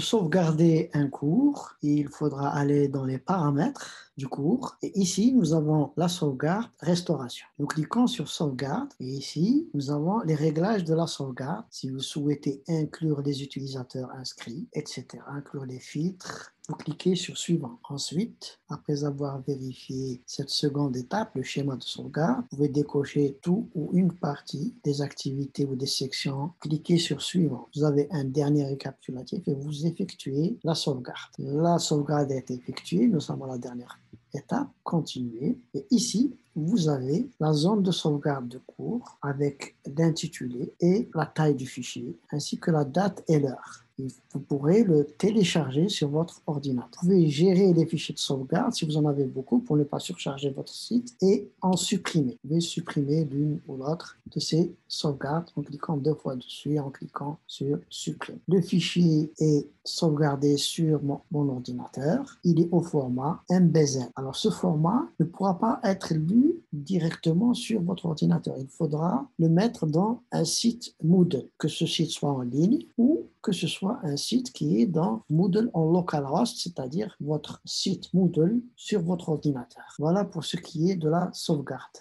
sauvegarder un cours, il faudra aller dans les paramètres du cours. Et ici, nous avons la sauvegarde restauration. Nous cliquons sur sauvegarde et ici, nous avons les réglages de la sauvegarde. Si vous souhaitez inclure les utilisateurs inscrits, etc., inclure les filtres, vous cliquez sur suivant. Ensuite, après avoir vérifié cette seconde étape, le schéma de sauvegarde, vous pouvez décocher tout ou une partie des activités ou des sections. Cliquez sur suivant. Vous avez un dernier récapitulatif et vous effectuez la sauvegarde. La sauvegarde est effectuée. Nous sommes à la dernière étape, continuer. Et ici, vous avez la zone de sauvegarde de cours avec l'intitulé et la taille du fichier, ainsi que la date et l'heure vous pourrez le télécharger sur votre ordinateur. Vous pouvez gérer les fichiers de sauvegarde si vous en avez beaucoup pour ne pas surcharger votre site et en supprimer. Vous pouvez supprimer l'une ou l'autre de ces sauvegardes en cliquant deux fois dessus et en cliquant sur supprimer. Le fichier est sauvegardé sur mon, ordinateur. Il est au format MBZ. Alors ce format ne pourra pas être lu directement sur votre ordinateur. Il faudra le mettre dans un site Moodle, que ce site soit en ligne ou que ce soit un site qui est dans Moodle en localhost, c'est-à-dire votre site Moodle sur votre ordinateur. Voilà pour ce qui est de la sauvegarde.